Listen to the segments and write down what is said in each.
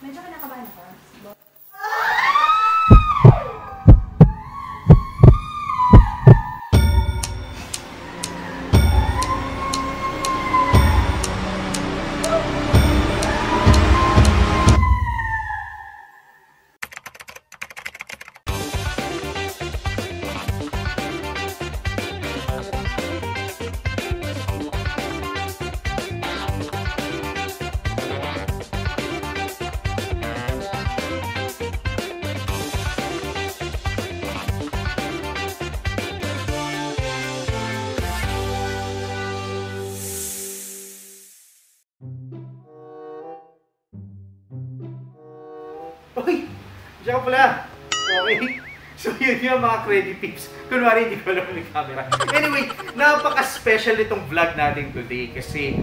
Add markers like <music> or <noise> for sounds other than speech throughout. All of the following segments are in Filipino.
Medyo kinakabahan ako. Uy! Diyan ka pala! Okay? So yun yung mga credit tips. Kunwari hindi ko alam yung camera. Anyway, napaka-special itong vlog natin today kasi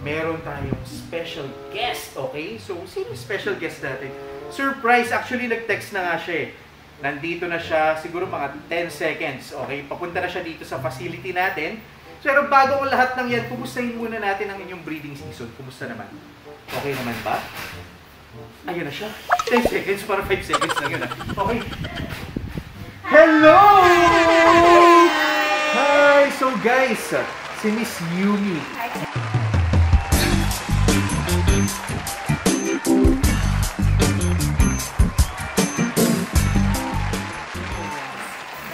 meron tayong special guest, okay? So, sino special guest natin? Surprise! Actually, nag-text na nga siya eh. Nandito na siya, siguro mga 10 seconds, okay? Papunta na siya dito sa facility natin. Pero bago ang lahat ng yan, kumustahin muna natin ang inyong breeding season. Kumusta naman? Okay naman ba? Ayun na siya. 10 seconds para 5 seconds lang yun. Okay. Hello! Hi! So guys, si Miss Yumi.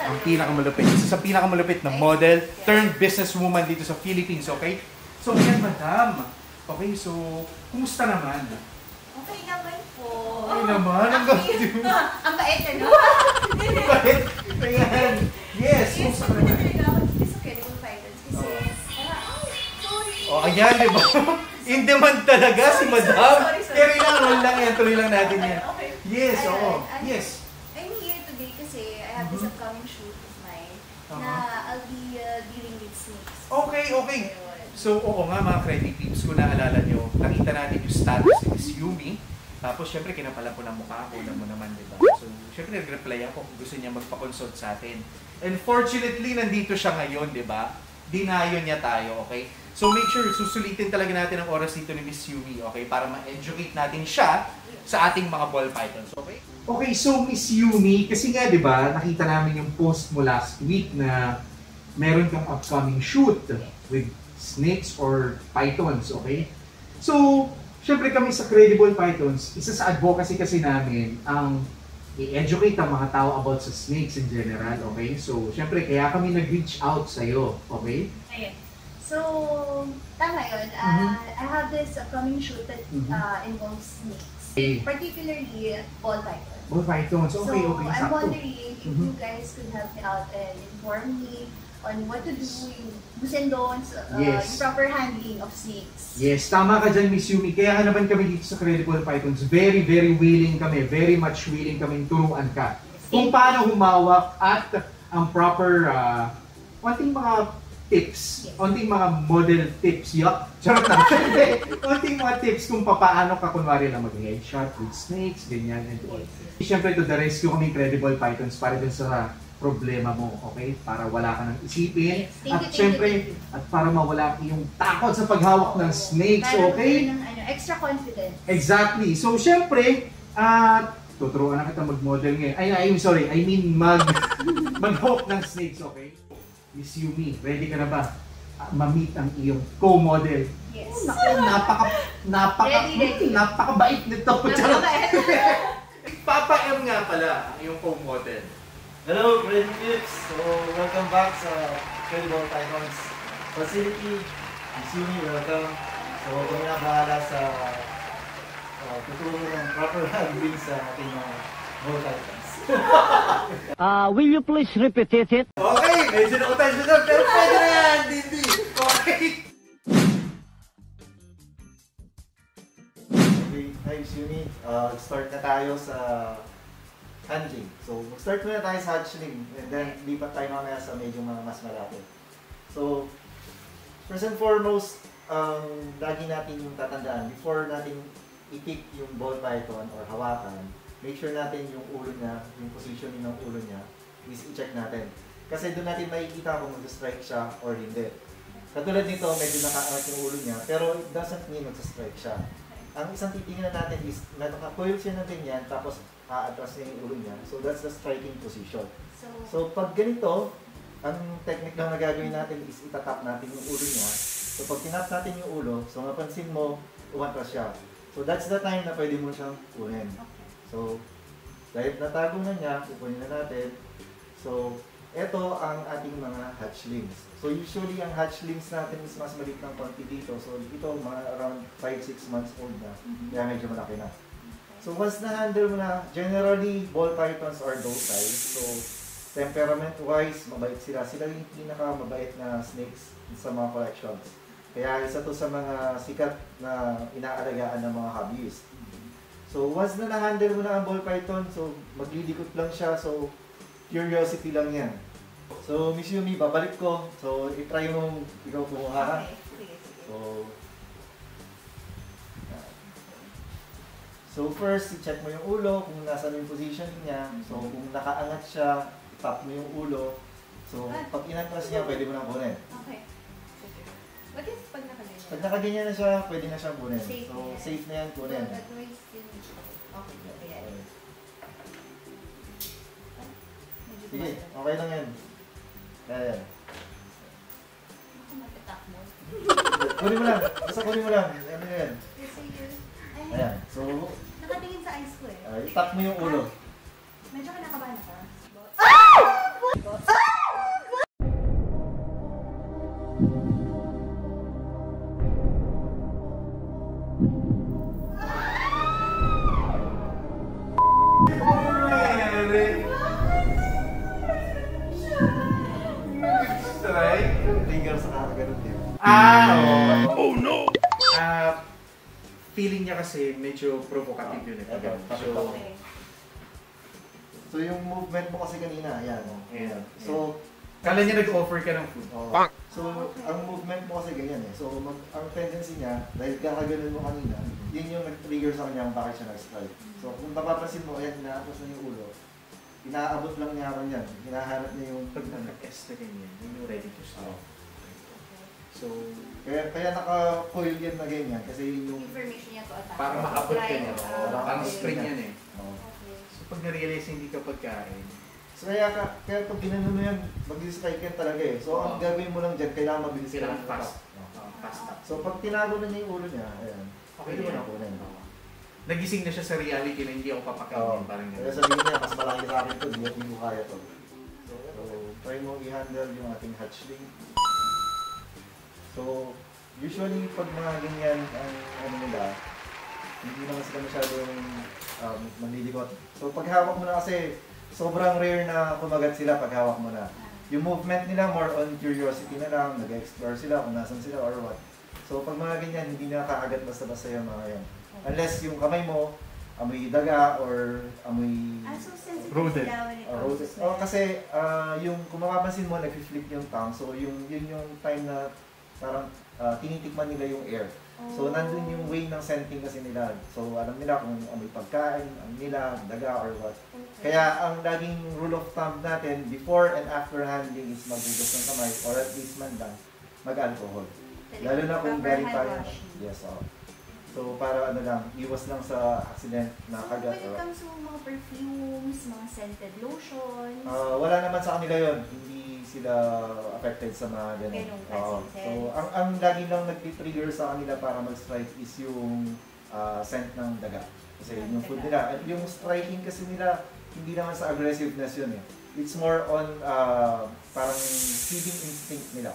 Ang pinakamalupit. Isa sa pinakamalupit na model turned businesswoman dito sa Philippines, okay? So, yan, madam. Okay, so, kumusta naman? Okay naman po. Okay naman, ang Actually, ganda. Ang bait? Ayan. Yes, Yes, kumusta pwede naman? talaga ako dito sa Credible Fighters kasi, Oo. parang, ay, sorry. O, Oh, ayan, di ba? <laughs> In demand talaga si madam. Carry lang, roll lang yan. Tuloy lang natin yan. Okay. Yes, oo. Yes. I'm here today kasi I have this Mhm. upcoming shoot of mine na Uh-huh. I'll be uh, dealing with snakes. Okay, okay. So, oo nga mga credit tips ko naalala nyo. Nakita natin yung status ni Miss Yumi. Tapos, syempre, kinapalan ko ng mukha ko. Alam mo naman, di ba? So, syempre, nag-reply ako kung gusto niya magpa-consult sa atin. And fortunately, nandito siya ngayon, di ba? Dinayo niya tayo, okay? So, make sure, susulitin talaga natin ang oras dito ni Miss Yumi, okay? Para ma-educate natin siya sa ating mga ball pythons, okay? Okay, so Miss Yumi, kasi nga, di ba, nakita namin yung post mo last week na meron kang upcoming shoot with snakes or pythons, okay? So, syempre kami sa Credible Pythons, isa sa advocacy kasi namin ang i-educate ang mga tao about sa snakes in general, okay? So, syempre, kaya kami nag-reach out sa'yo, okay? Ayun. So, tama yun. Uh, Mhm. I have this upcoming shoot that Mhm. uh, involves snakes. Okay. Particularly ball python. Ball pythons, so, okay, okay, I'm wondering if Mhm. you guys could help me out and inform me on what to do, do's and don'ts, uh, Yes. proper handling of snakes. Yes, tama ka dyan, Miss Yumi. Kaya nga naman kami dito sa Credible Pythons, very, very willing kami, very much willing kami turuan ka. Kung paano humawak at ang proper, uh, konting mga tips, Yes. konting mga model tips, yuck, charot lang. konting mga tips kung paano ka kunwari lang mag-headshot with snakes, ganyan, and all. Siyempre, to the rescue kami Credible Pythons para dun sa problema mo, okay? Para wala ka nang isipin. Yes. At you, syempre, you, at para mawala yung takot sa paghawak ng snakes, okay? Ng, ano, extra confidence. Exactly. So, syempre, at tuturuan na kita mag-model ngayon. Ay, ay, sorry. I mean, mag, <laughs> mag-hawk ng snakes, okay? Miss Yumi, ready ka na ba? Ah, ma-meet ang iyong co-model. Yes. Naku, napaka, napaka, Ready, ready. napakabait nito. Napakabait. <laughs> Papa M nga pala, ang iyong co-model. Hello, Credit Tips! So, welcome back sa Credible Pythons facility. Miss Yumi, welcome. So, kami na bahala sa uh, tuturo ng proper <laughs> handling sa ating mga ball pythons. Uh, will you please repeat it? Okay, medyo nakutan siya doon, pero pwede na yan, Dindi. Okay. Okay, hi Miss Yumi. Uh, start na tayo sa handling. So, mag-start muna tayo sa hatchling and then lipat tayo mamaya sa medyo mas malapit. So, first and foremost, um, lagi natin yung tatandaan, before natin i-pick yung ball python or hawakan, make sure natin yung ulo niya, yung positioning ng ulo niya, is i-check natin. Kasi doon natin makikita kung mag-strike siya or hindi. Katulad nito, medyo nakaangat yung ulo niya, pero it doesn't mean mag-strike siya. ang isang titingnan natin is naka-coil siya ng ganyan, tapos a-atras niya yung ulo niya. So that's the striking position. So, So pag ganito, ang technique lang na gagawin natin is itatap natin yung ulo niya. So pag tinap natin yung ulo, so mapansin mo, umatras siya. So that's the time na pwede mo siyang kunin. okay. So, dahil natago na niya, kukunin na natin. So, ito ang ating mga hatchlings. So, usually ang hatchlings natin is mas maliit ng konti dito. So, ito mga around 5-6 months old na. Mhm. Kaya medyo malaki na. So, once na-handle mo na, generally, ball pythons are docile. So, temperament-wise, mabait sila. Sila yung pinaka-mabait na snakes sa mga collections. Kaya isa to sa mga sikat na inaalagaan ng mga hobbyists. So, once na na-handle mo na ang ball python, so maglilibot lang siya. So, curiosity lang yan. So, Miss Yumi, babalik ko. So, itry mo ikaw kumuha ka. Okay, sige, sige. So, So first, i-check mo yung ulo kung nasa yung position niya. So kung nakaangat siya, tap mo yung ulo. So pag inatras niya, pwede mo nang kunin. Okay. What is pag nakaganyan? Pag nakaganyan na siya, pwede na siyang kunin. Safe So yan. safe na yan kunin. So, that way still Okay. Medyo Sige, okay lang yan. Matatak mo. Kunin mo lang. Basta kunin mo lang. Ano yan? Kasi yun. Ay, Ayan. So, nakatingin sa eyes ko eh. uh, itap mo yung ulo. Medyo kinakabahan sa kakaganon din. Ah, oh. no! Ah, feeling niya kasi medyo provocative yun eh. So, Okay. So yung movement mo kasi kanina, ayan. oh. Ayan. So, kala niya nag-offer ka ng food. Oh. So, Okay. ang movement mo kasi ganyan eh. So, mag, ang tendency niya, dahil kakaganon mo kanina, yun yung nag-trigger sa kanya kung bakit siya nag-strike. So, kung mapapansin mo, ayan, inaapos na yung ulo. Inaabot lang niya ako niyan. Hinahanap niya yung... Pag naka-S na ganyan, yun yung ready to Oh. start. So, Kaya, kaya naka-coil yan na ganyan kasi yun yung... Information niya to attack. parang maabot ka niya. Oh, parang spring yan eh. Oh. So, pag na-realize na hindi ka pagkain, So, kaya, ka, kaya pag ginano mo yan, mag-strike yan talaga eh. So, ang Oh. gagawin mo lang dyan, kailangan mabilis ka kailangan lang fast. tumatak. Oh, fast up. So, pag tinago na niya yung ulo niya, ayan. Okay Pwede mo na kunin. Oo. Nagising na siya sa reality na hindi ako papakainin. Parang Kaya gano'n. sabihin niya, mas malaki sa akin to, hindi hindi ko kaya to. So, try mo i-handle yung ating hatchling. So, usually pag mga ganyan ang ano nila, hindi naman sila masyadong um, manliligot. So, pag hawak mo na kasi, sobrang rare na kumagat sila pag hawak mo na. Yung movement nila more on curiosity na lang, nag-explore sila kung nasan sila or what. So, pag mga ganyan, hindi na kakagat basta-basta yung mga yan. Unless yung kamay mo, amoy daga or amoy Ah, so sensitive Rodent. sila when it uh, comes to roses. Oh, kasi ah, yung kung mapapansin mo, nag-flip yung tongue. So, yung, yun yung time na parang ah, tinitikman nila yung air. So, Oh. nandun yung way ng scenting kasi nila. So, alam nila kung amoy pagkain, alam nila, daga or what. Okay. Kaya, ang laging rule of thumb natin, before and after handling is maghugas ng kamay or at least man lang, mag-alcohol. Lalo na kung very washing. Yes, oh. So, para ano lang, iwas lang sa accident na So, kagat. when it comes to mga perfumes, mga scented lotions, Ah, wala naman sa kanila yon Hindi sila affected sa mga ganun. Ganun kasi So, ang, ang lagi lang nag-trigger sa kanila para mag-strike is yung ah, scent ng daga. Kasi Ng yung food nila. At yung striking kasi nila, hindi naman sa aggressiveness yun eh. It's more on ah, parang feeding instinct nila.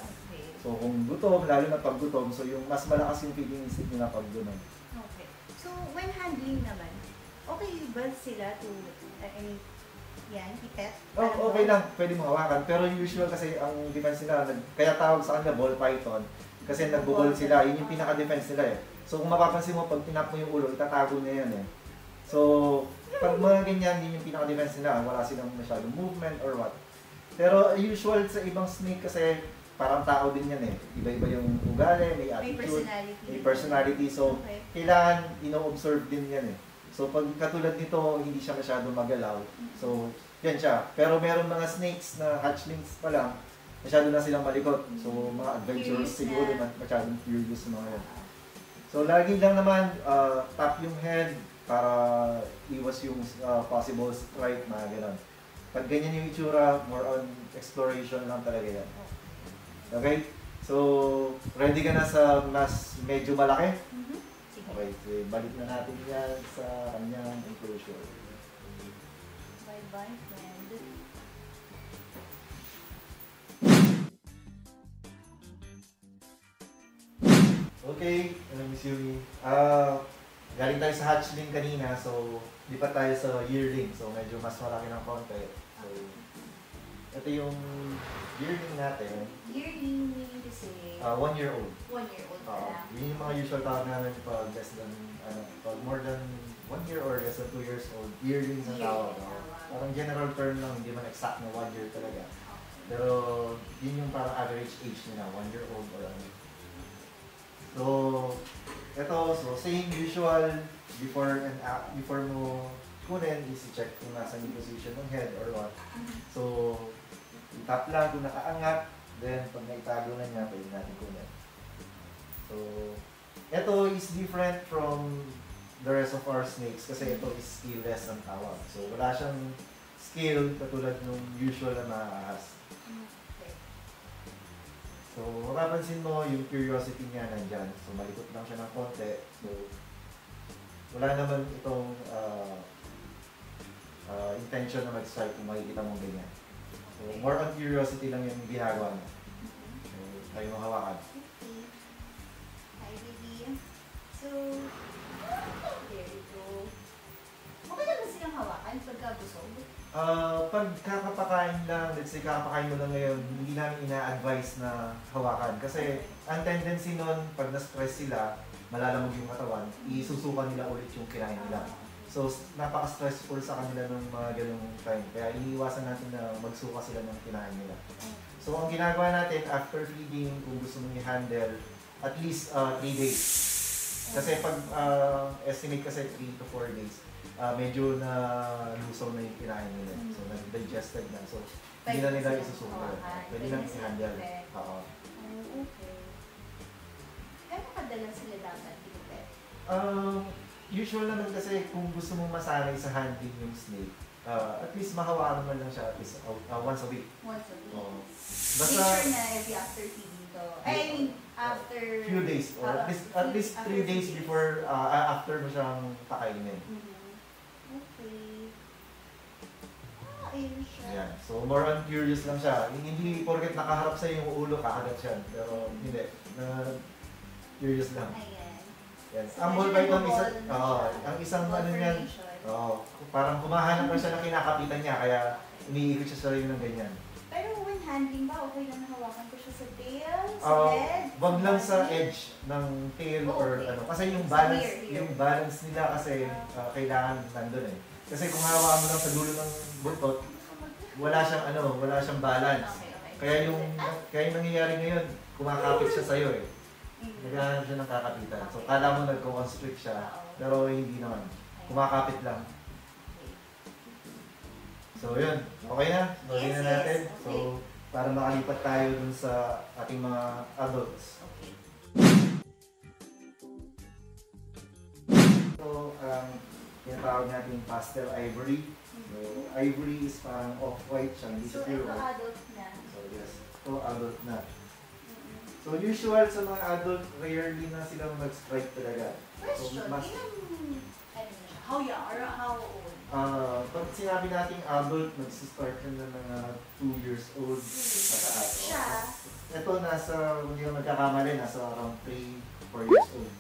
So, kung gutom, lalo na pag gutom, so yung mas malakas yung feeding instinct nila pag gutom. okay. So, when handling naman, okay ba sila to, uh, I mean, yan, ipet? Oh, okay lang, pwede mo hawakan. Pero usual kasi ang defense nila, nag- kaya tawag sa kanila ball python. Kasi nagbubol sila, yun yung pinaka-defense nila eh. So kung mapapansin mo, pag tinap mo yung ulo, itatago niya yan eh. So, pag mga ganyan, yun yung pinaka-defense nila. Wala silang masyadong movement or what. Pero usual sa ibang snake kasi parang tao din yan eh. Iba-iba yung ugali, may May attitude, personality. may personality. So, Okay. kailangan ino-observe din yan eh. So pag katulad nito, hindi siya masyado magalaw. So, yan siya. Pero meron mga snakes na hatchlings pa lang, masyado na silang malikot. So, mga adventurous Curious siguro masyadong curious mga yan. So, lagi lang naman, uh, tap yung head para iwas yung uh, possible strike, mga ganun. Pag ganyan yung itsura, more on exploration lang talaga yan. Okay? So, ready ka na sa mas medyo malaki? Mhm. Sige. Okay, so balik na natin yan sa kanyang enclosure. Bye-bye, friend. Okay, uh, Miss Yumi. Ah, galing tayo sa hatchling kanina, so lipat tayo sa yearling. So medyo mas malaki ng konti. So, ito yung yearling natin. Yearly meaning to say, Ah, one year old. one year old pa Oo. lang. yun yung mga usual tawag namin pag less than, ano, pag more than one year or less than two years old, tawag. Yearling, Oo. tawag. Parang general term lang, hindi man exact na one year talaga. Pero yun yung parang average age nila, one year old or ano. So, ito, so same usual before and a- before mo kunin is check kung nasa yung position ng head or what. Mhm. So, itap lang kung nakaangat, then pag naitago na niya, pwede natin kunin. So, ito is different from the rest of our snakes kasi ito is scaleless ang tawag. So, wala siyang scale katulad nung usual na maahas. Okay. So, mapapansin mo yung curiosity niya nandyan. So, malikot lang siya ng konti. So, wala naman itong uh, uh, intention na mag-strike kung makikita mong ganyan. So, more on curiosity lang yung ginagawa niya. So, tayo mo hawakan. Okay. Hi, baby. So, there you go. Okay ba silang hawakan pagka busog? Ah, pag kakapakain lang, let's say kakapakain mo lang ngayon, hindi namin ina-advise na hawakan. Kasi ang tendency nun, pag na-stress sila, malalamog yung katawan, isusukan nila ulit yung kinain nila. So, napaka-stressful sa kanila ng mga ganung time. Kaya iniiwasan natin na magsuka sila ng kinain nila. So, ang ginagawa natin after feeding, kung gusto mong i-handle, at least 3 days. Kasi pag ah, estimate kasi 3 to 4 days, ah, medyo na lusaw na yung kinain nila. So, nag-digested na. So, hindi na nila isusuka. Hawakan. Pwede lang i-handle. Oo. Oh, okay. Gano'ng kadalas sila dapat pinipet? Um, usual naman kasi kung gusto mong masanay sa handling yung snake, ah, at least mahawakan mo lang siya at least ah, once a week. Once a week? Oo. Make Basta sure na every after feeding to. Ay, I mean, after... few days or at least at least 3 days before ah, after mo siyang pakainin. Mhm. Okay. Ah, ayun siya. Ayan. So more on curious lang siya. Hindi porket nakaharap sa yung ulo kakagat siya. Pero hindi. Na curious lang. Ayan. Yes. So, ang ball ng isa, siya. ang isang Ball ano niyan, oo, parang kumahanap na siya ng kinakapitan niya kaya umiikot siya sa rin ng ganyan. Pero when handling ba, okay lang nahawakan ko siya sa tail, sa Ah, head? wag lang sa edge ng tail Oh, or okay. ano. Kasi yung So, balance, here, here. yung balance nila kasi ah, kailangan nandun eh. Kasi kung hawakan mo lang sa dulo ng buntot, wala siyang ano, wala siyang balance. Okay, okay. Kaya yung kaya yung nangyayari ngayon, kumakapit siya sa'yo eh. Naghahanap siya ng kakapitan. So kala mo nagko-constrict siya, pero hindi naman. Kumakapit lang. So yun, okay na. Gawin na natin. So para makalipat tayo dun sa ating mga adults. Okay. So, ang tinatawag natin pastel ivory. So, ivory is parang off-white siya, hindi So, siya pure adult na. So, yes. Ito, adult na. So, usual sa mga adult, rarely na silang mag-strike talaga. Question, So, mas, ilang, ano how young how old? ah pag sinabi nating adult, mag-start na ng mga 2 years old pataas. Siya, Ito, nasa, kung hindi ko magkakamali, nasa around 3, 4 years old.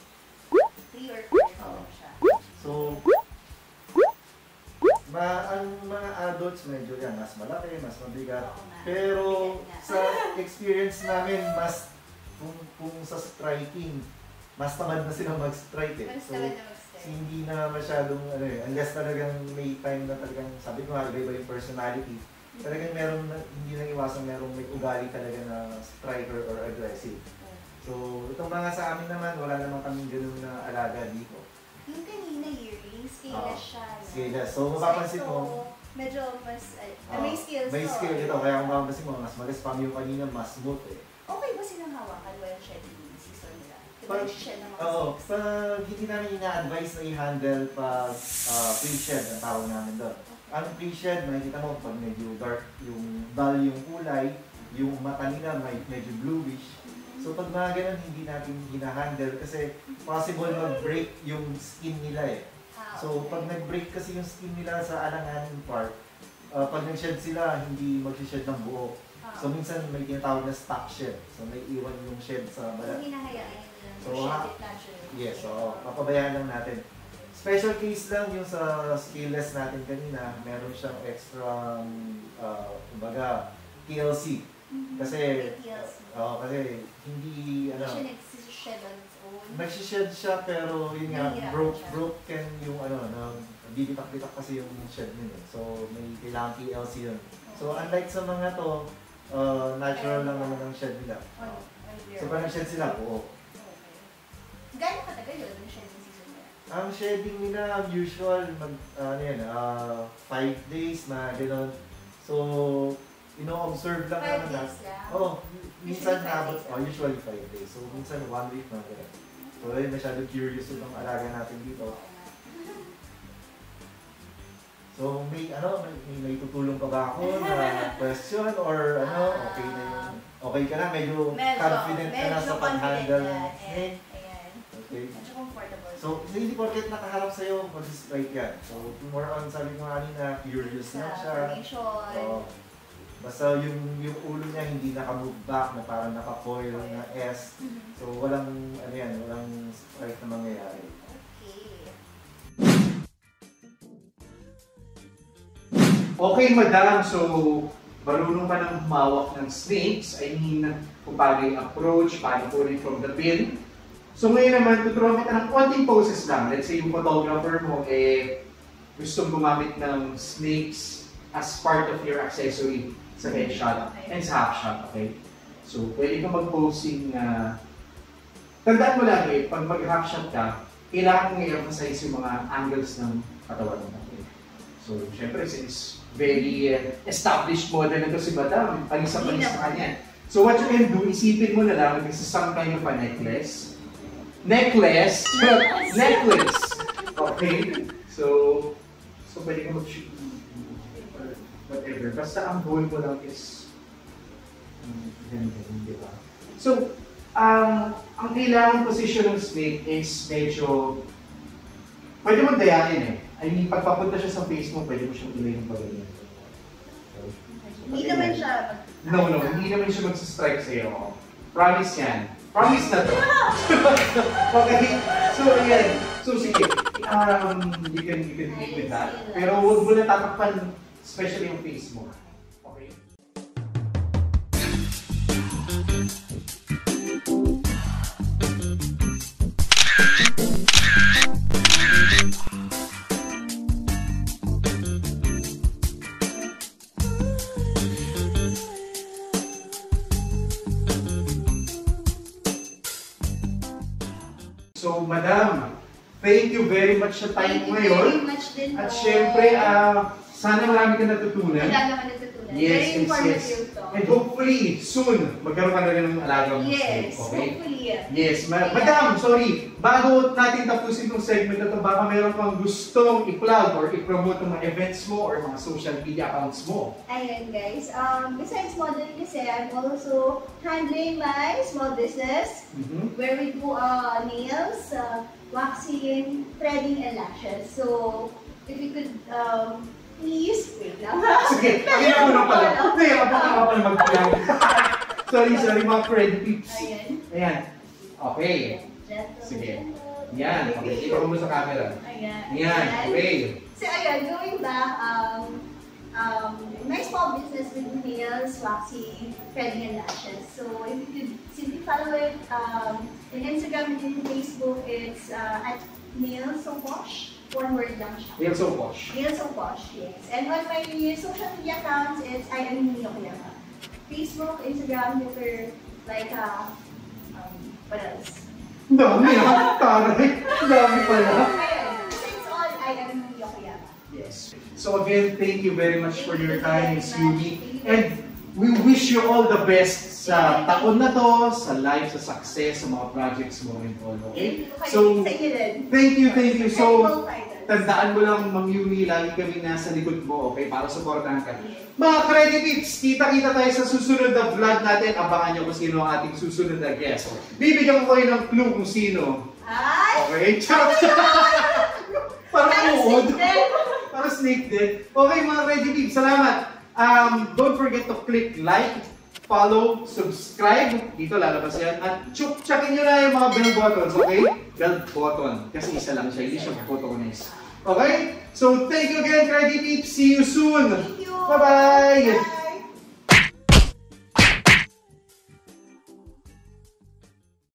3 or 4 years old siya. So, ma ang mga adults medyo yan, mas malaki, mas mabigat. Pero sa experience namin, mas kung, kung sa striking, mas tamad na silang mag-strike eh. Mas So, mag-start. hindi na masyadong ano eh, unless talagang may time na talagang, sabi ko nga, iba-iba yung personality. Talagang meron hindi na iwasan merong may ugali talaga na striker or aggressive. So, itong mga sa amin naman, wala naman kami ganun na alaga dito. Yung kanina yearling, Oo. scaleless siya. no? Scaleless. So, mapapansin mo, medyo mas, ay, Ah, may skills May skill ito, kaya kung mapapansin mo, mas malis pa yung kanina, mas smooth eh. Hawakan while shedding season nila? Pag- Nag-shed ng mga Oo, pag hindi namin ina-advise na i-handle pag uh, pre-shed ang tawag namin doon. Ang pre-shed, makikita mo pag medyo dark yung dull yung kulay, yung mata nila may medyo bluish. So pag mga ganun, hindi natin hina-handle kasi possible mag-break yung skin nila eh. Ah, So pag nag-break kasi yung skin nila sa alanganin part, uh, pag nag-shed sila, hindi mag-shed ng buo. So minsan may tinatawag na stock shed. So may iwan yung shed sa So, balat. hinahayaan nyo lang. So, shed ha-. Yes, oo. Papabayaan lang natin. Special case lang yung sa skillless natin kanina. Meron siyang extra, uh, kumbaga, TLC. Mhm. Kasi- ATLC. Oo, kasi hindi, ano, nagsished on its own. nagsished siya pero yun nga, broke, siya. broken yung ano, na, bibitak-bitak kasi yung shed eh. So may kailangan TLC yun. So unlike sa mga to, uh, natural lang naman ang shed nila. Their So pag nag-shed sila. Okay. Gano'ng katagal yun ang shedding season nila? Ang shedding nila, usual, mag, ano yan, ah, five days na gano'n. So, ino-observe lang Five naman na. days lang? Oo, minsan na, days oh, usually five days. So, minsan one week na gano'n. So, ayun, masyado curious yung alaga natin dito. Nga. So, may, ano, may, may, may tutulong pa ba ako na <laughs> question or ano, okay na yung, okay ka na, medyo, Medyo, confident ka na medyo sa pag-handle ng na. snake. Ayan. Okay. Medyo comfortable. So, hindi porket nakaharap sa'yo, mag-strike yan. So, more on, sabi ko kanina, curious lang Sa siya. Oo. Basta yung, yung ulo niya hindi naka-move back na parang naka-coil na S. Mhm. So, walang, ano yan, walang strike na mangyayari. Okay, madam. So, marunong ka nang humawak ng snakes. I mean, kung paano yung approach, paano kunin from the pin. So, ngayon naman, tuturuan kita ng konting poses lang. Let's say yung photographer mo, eh, gustong gumamit ng snakes as part of your accessory sa headshot and sa half shot, okay? So, pwede ka mag-posing na... tandaan mo lagi, pag mag-half shot ka, kailangan mong i-emphasize yung mga angles ng katawan mo. Okay? So, syempre, since very uh, established model na to si Madam, palis sa palis sa kanya. So, what you can do, isipin mo na lang, this is some kind of a necklace. Necklace! necklace! Okay? So, so pwede ka mag-shoot whatever. Basta ang goal mo lang is um, ganito, di ba? So, um, ang kailangan position ng snake is medyo pwede mo dayain eh. I mean, pag papunta siya sa face mo, pwede mo siyang ilay ng pagganyan. Hindi naman siya mag- No, no, hindi naman siya magsastrike sa'yo. Promise yan. Promise na to. <laughs> okay? So, ayan. So, sige. Um, you can, you can deal with that. Pero huwag mo na tatakpan, especially yung face much sa time Thank you very much din At syempre, ah, sana marami ka natutunan. Wala naman natutunan. Yes, Very yes, yes. And hopefully, soon, magkaroon ka na rin ng alagang Yes, snake. Okay? hopefully. Yes, ma- madam, sorry. Bago natin tapusin itong segment na ito, baka meron kang gustong i-plug or i-promote ng mga events mo or mga social media accounts mo. Ayan guys, um, besides modeling kasi, I'm also handling my small business Mhm. where we do uh, nails, uh, waxing, threading, and lashes. So, if you could, um, please, wait lang. Sige, kaya mo na pala. Ako na ako pala mag-plug. <laughs> sorry, sorry, mga friend peeps. Ayan. Ayan. Okay. Sige. Yan. Okay, ito mo sa camera. Ayan. Yan. Okay. So, ayun, going back, um, um, my small business with nails, waxing, threading, and lashes. So, if you could simply follow it um, in Instagram and in Facebook, it's uh, at nails so posh. One word lang siya. Real so posh. Nails so posh, yes. And on my social media accounts, it's I am Nino Kuyama. Facebook, Instagram, Twitter, like, uh, um, what else? Dami ah. Taray. Dami pala. It's all I am Nino Kuyama. Yes. So again, thank you very much for your time, Miss Yumi. And we wish you all the best sa taon na to, sa life, sa success, sa mga projects mo and all, okay? So, thank you, thank you. So, tandaan mo lang, Ma'am Yumi, lagi kami nasa likod mo, okay? Para supportahan ka. Mga credit tips, kita-kita tayo sa susunod na vlog natin. Abangan nyo kung sino ang ating susunod na guest. Bibigyan ko kayo ng clue kung sino. Ay! Okay? Charot! <laughs> Parang uod. Parang snake din. Okay mga credit tips, salamat. Um, don't forget to click like, follow, subscribe. Dito lalabas yan. At chuk checkin nyo na yung mga bell buttons, okay? Bell button. Kasi isa lang siya, hindi siya buttonize. Okay? So, thank you again, Credit Tips. See you soon. Bye-bye. Bye.